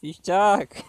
Fiściak!